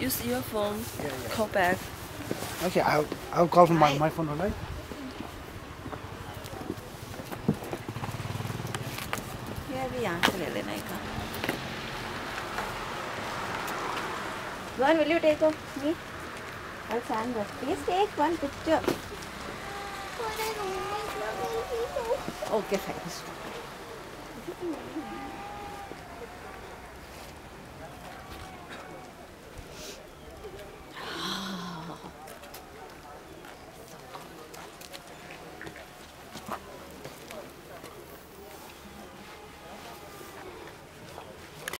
Use your phone. Yeah, yeah. Call back. Okay, I'll I'll call from my, my phone, alright? Yeah, we answer Elenaika. One, will you take off me? I'll stand up. Please take one picture. Okay, fine.